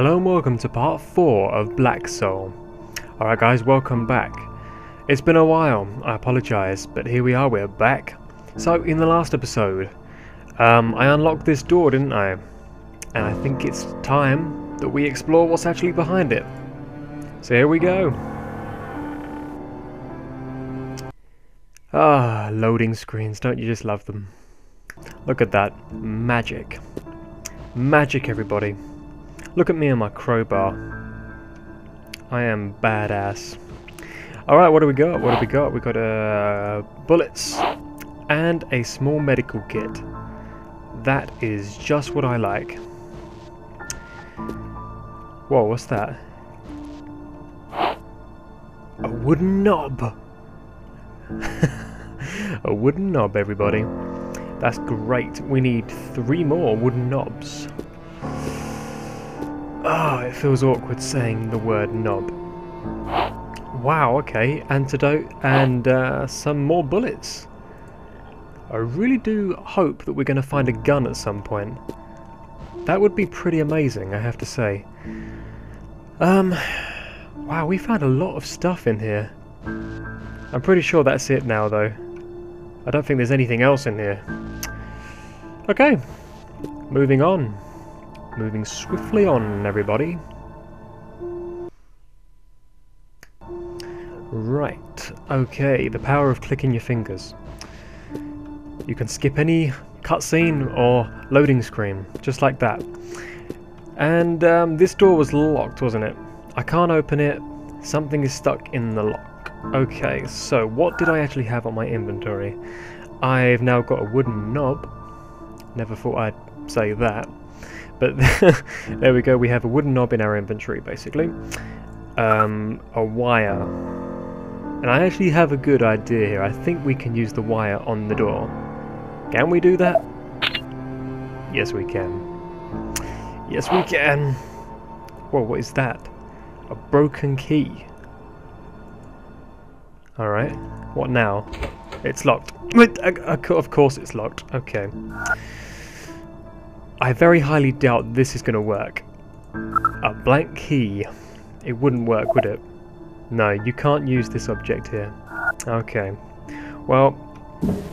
Hello and welcome to part 4 of Black Soul. Alright guys, welcome back. It's been a while, I apologise, but here we are, we're back. So, in the last episode, um, I unlocked this door, didn't I? And I think it's time that we explore what's actually behind it. So here we go. Ah, loading screens, don't you just love them? Look at that. Magic. Magic, everybody. Look at me and my crowbar. I am badass. Alright, what do we got? What do we got? We got uh, bullets and a small medical kit. That is just what I like. Whoa, what's that? A wooden knob! a wooden knob, everybody. That's great. We need three more wooden knobs. Oh, it feels awkward saying the word knob. Wow, okay. Antidote and uh, some more bullets. I really do hope that we're going to find a gun at some point. That would be pretty amazing, I have to say. Um, wow, we found a lot of stuff in here. I'm pretty sure that's it now, though. I don't think there's anything else in here. Okay, moving on. Moving swiftly on, everybody. Right, okay, the power of clicking your fingers. You can skip any cutscene or loading screen, just like that. And um, this door was locked, wasn't it? I can't open it. Something is stuck in the lock. Okay, so what did I actually have on my inventory? I've now got a wooden knob. Never thought I'd say that. But there we go, we have a wooden knob in our inventory, basically. Um, a wire. And I actually have a good idea here. I think we can use the wire on the door. Can we do that? Yes, we can. Yes, we can. Whoa, what is that? A broken key. Alright, what now? It's locked. Of course it's locked. Okay. I very highly doubt this is going to work. A blank key. It wouldn't work, would it? No, you can't use this object here. Okay. Well,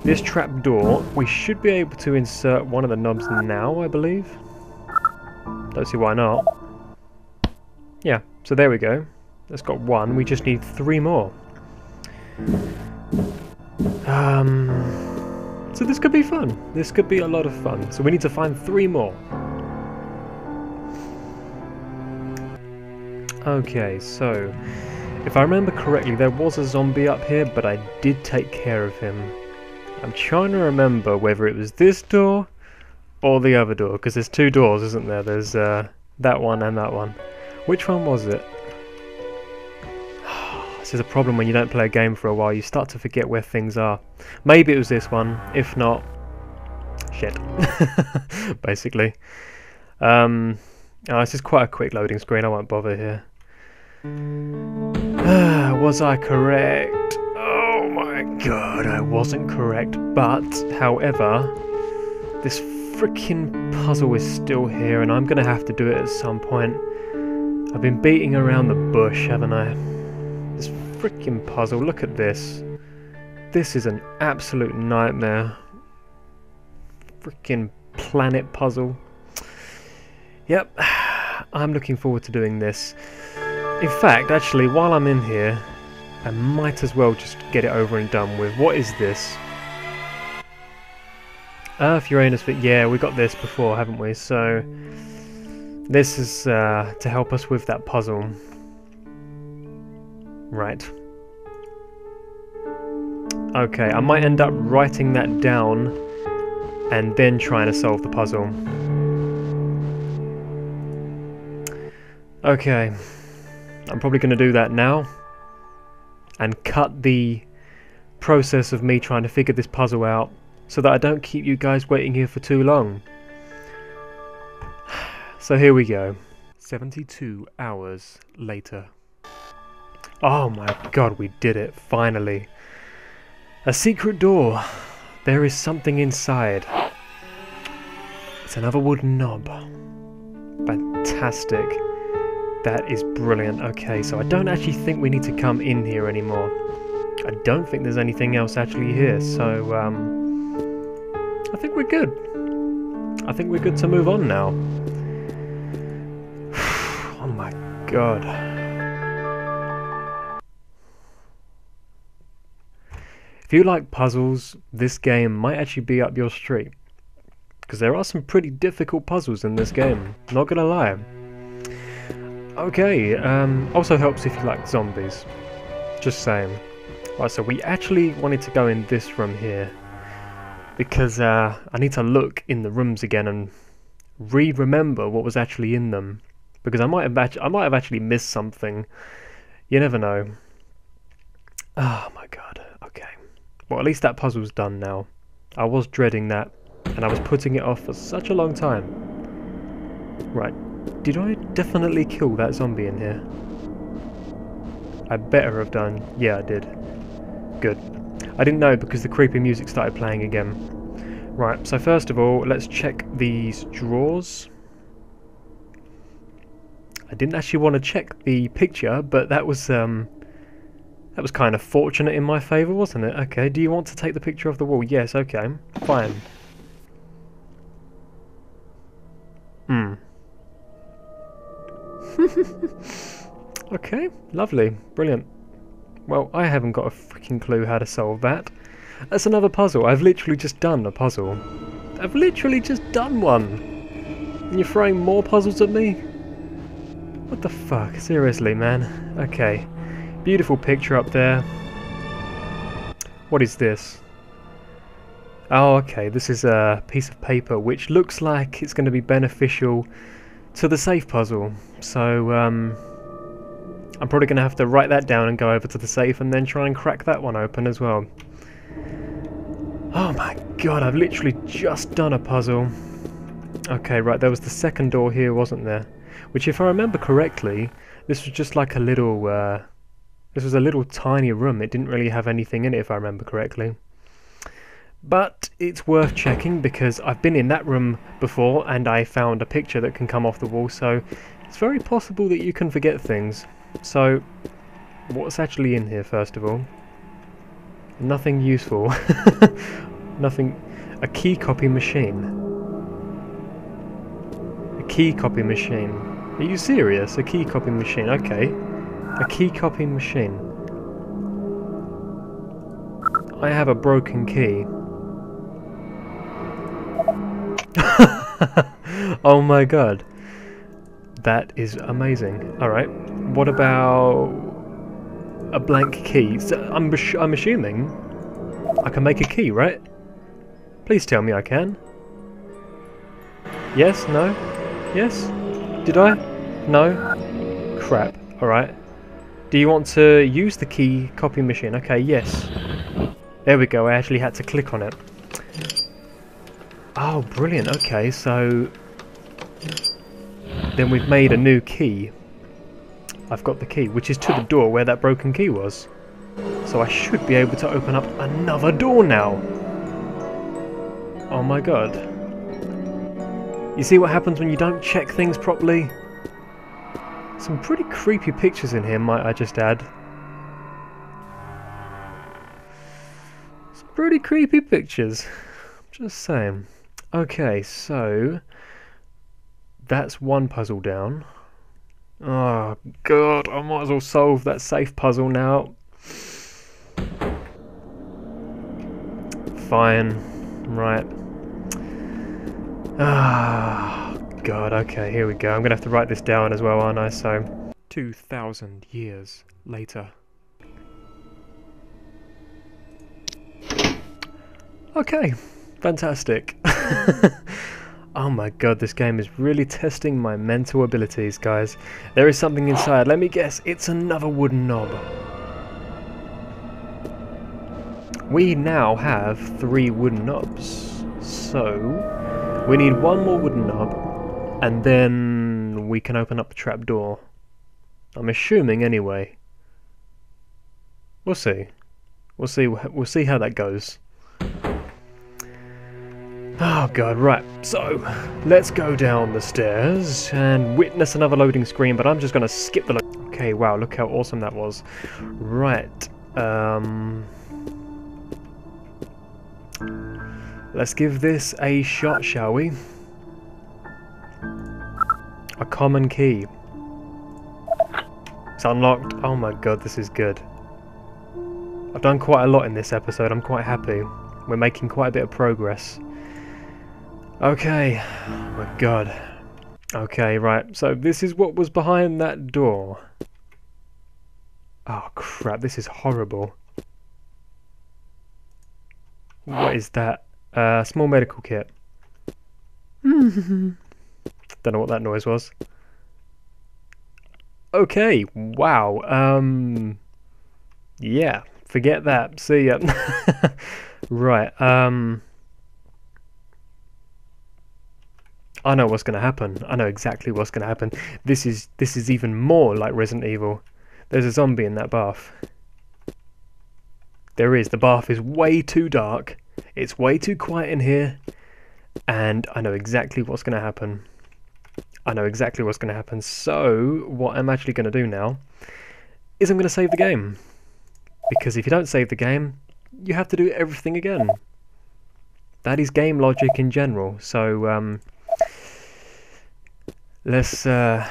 this trap door, we should be able to insert one of the knobs now, I believe. Don't see why not. Yeah, so there we go. That's got one. We just need three more. Um, so this could be fun. This could be a lot of fun. So we need to find three more. Okay, so if I remember correctly, there was a zombie up here, but I did take care of him. I'm trying to remember whether it was this door or the other door, because there's two doors, isn't there? There's uh, that one and that one. Which one was it? This is a problem when you don't play a game for a while, you start to forget where things are. Maybe it was this one, if not... Shit. Basically. Um, oh, this is quite a quick loading screen, I won't bother here. was I correct? Oh my god, I wasn't correct. But, however, this freaking puzzle is still here and I'm going to have to do it at some point. I've been beating around the bush, haven't I? Freaking puzzle, look at this. This is an absolute nightmare. Freaking planet puzzle. Yep, I'm looking forward to doing this. In fact, actually, while I'm in here, I might as well just get it over and done with. What is this? Earth, Uranus, but yeah, we got this before, haven't we? So, this is uh, to help us with that puzzle. Right. Okay, I might end up writing that down and then trying to solve the puzzle. Okay, I'm probably going to do that now and cut the process of me trying to figure this puzzle out so that I don't keep you guys waiting here for too long. So here we go. 72 hours later. Oh my god, we did it, finally. A secret door. There is something inside. It's another wooden knob. Fantastic. That is brilliant. Okay, so I don't actually think we need to come in here anymore. I don't think there's anything else actually here, so um, I think we're good. I think we're good to move on now. oh my god. If you like puzzles, this game might actually be up your street. Because there are some pretty difficult puzzles in this game, not gonna lie. Okay, um, also helps if you like zombies. Just saying. Right, so we actually wanted to go in this room here. Because uh, I need to look in the rooms again and re-remember what was actually in them. Because I might have I might have actually missed something. You never know. Oh my god. Well, at least that puzzle's done now. I was dreading that, and I was putting it off for such a long time. Right, did I definitely kill that zombie in here? I better have done. Yeah, I did. Good. I didn't know because the creepy music started playing again. Right, so first of all, let's check these drawers. I didn't actually want to check the picture, but that was um, that was kind of fortunate in my favour, wasn't it? Okay, do you want to take the picture of the wall? Yes, okay. Fine. Hmm. okay, lovely. Brilliant. Well, I haven't got a freaking clue how to solve that. That's another puzzle. I've literally just done a puzzle. I've literally just done one. And you're throwing more puzzles at me? What the fuck? Seriously, man. Okay. Beautiful picture up there. What is this? Oh, okay, this is a piece of paper which looks like it's going to be beneficial to the safe puzzle. So, um, I'm probably going to have to write that down and go over to the safe and then try and crack that one open as well. Oh my god, I've literally just done a puzzle. Okay, right, there was the second door here, wasn't there? Which, if I remember correctly, this was just like a little, uh, this was a little tiny room, it didn't really have anything in it if I remember correctly. But it's worth checking because I've been in that room before and I found a picture that can come off the wall, so it's very possible that you can forget things. So, what's actually in here first of all? Nothing useful. Nothing... A key copy machine. A key copy machine. Are you serious? A key copy machine, okay. A key copying machine. I have a broken key. oh my god. That is amazing. Alright, what about a blank key? So I'm, I'm assuming I can make a key, right? Please tell me I can. Yes? No? Yes? Did I? No? Crap. Alright. Do you want to use the key copy machine? Okay, yes. There we go, I actually had to click on it. Oh, brilliant. Okay, so... Then we've made a new key. I've got the key, which is to the door where that broken key was. So I should be able to open up another door now. Oh my god. You see what happens when you don't check things properly? Some pretty creepy pictures in here, might I just add. Some pretty creepy pictures. Just saying. Okay, so... That's one puzzle down. Oh, God, I might as well solve that safe puzzle now. Fine. Right. Ah god, okay, here we go. I'm gonna have to write this down as well, aren't I? So, 2,000 years later. Okay, fantastic. oh my god, this game is really testing my mental abilities, guys. There is something inside. Let me guess, it's another wooden knob. We now have three wooden knobs. So, we need one more wooden knob and then we can open up the trapdoor. I'm assuming anyway. We'll see. We'll see. We'll see how that goes. Oh god, right. So, let's go down the stairs and witness another loading screen, but I'm just gonna skip the Okay, wow, look how awesome that was. Right. Um... Let's give this a shot, shall we? Common key. It's unlocked. Oh my god, this is good. I've done quite a lot in this episode. I'm quite happy. We're making quite a bit of progress. Okay. Oh my god. Okay, right. So this is what was behind that door. Oh crap, this is horrible. What is that? Uh, small medical kit. Don't know what that noise was. Okay, wow. Um, yeah, forget that. See ya. right. Um, I know what's going to happen. I know exactly what's going to happen. This is this is even more like Resident Evil. There's a zombie in that bath. There is. The bath is way too dark. It's way too quiet in here. And I know exactly what's going to happen. I know exactly what's going to happen. So, what I'm actually going to do now is I'm going to save the game. Because if you don't save the game, you have to do everything again. That is game logic in general. So, um, let's uh,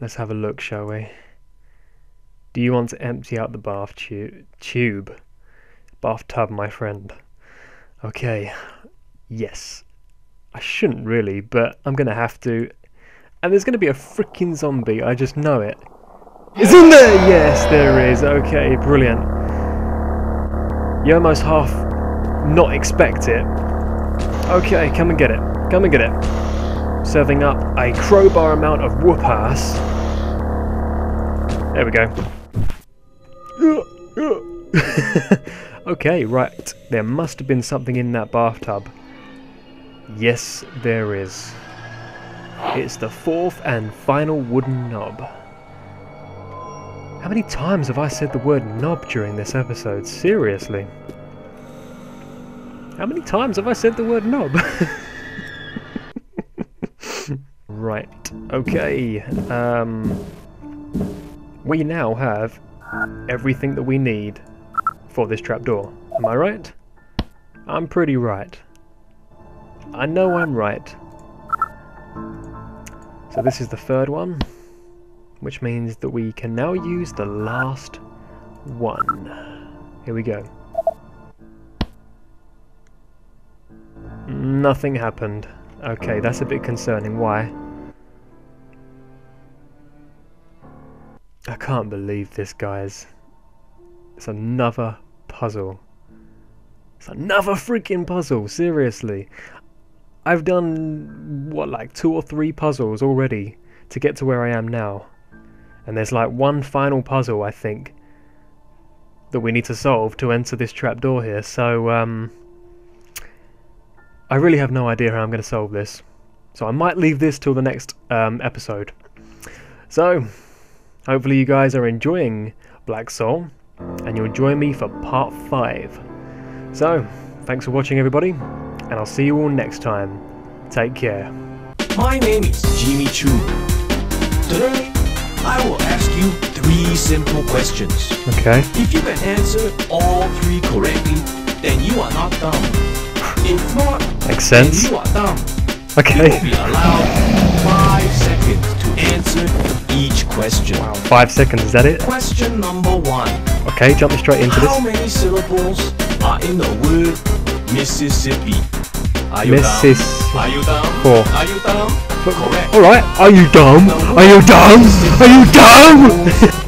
let's have a look, shall we? Do you want to empty out the bath tu tube? Bathtub, my friend. Okay. Yes. I shouldn't really, but I'm gonna have to and there's going to be a freaking zombie, I just know it. it. Is in there? Yes, there is. Okay, brilliant. You almost half not expect it. Okay, come and get it. Come and get it. Serving up a crowbar amount of whoop ass. There we go. okay, right. There must have been something in that bathtub. Yes, there is. It's the fourth and final wooden knob. How many times have I said the word knob during this episode? Seriously. How many times have I said the word knob? right, okay. Um, we now have everything that we need for this trapdoor. Am I right? I'm pretty right. I know I'm right. So this is the third one, which means that we can now use the last one. Here we go. Nothing happened. Okay, that's a bit concerning. Why? I can't believe this, guys. It's another puzzle. It's another freaking puzzle, seriously. I've done, what, like two or three puzzles already to get to where I am now. And there's like one final puzzle, I think, that we need to solve to enter this trapdoor here. So, um, I really have no idea how I'm going to solve this. So I might leave this till the next um, episode. So, hopefully you guys are enjoying Black Soul, and you'll join me for part 5. So, thanks for watching everybody, and I'll see you all next time. Take care. My name is Jimmy Choo. Today, I will ask you three simple questions. Okay. If you can answer all three correctly, then you are not dumb. If not, Makes sense. then you are dumb. Okay. You will be allowed five seconds to answer each question. Wow, five seconds, is that it? Question number one. Okay, jump me straight into How this. many syllables are in the word Mississippi? Are you Are you dumb? Four. Are you dumb? Correct. Alright, are you dumb? Are you dumb? Are you dumb?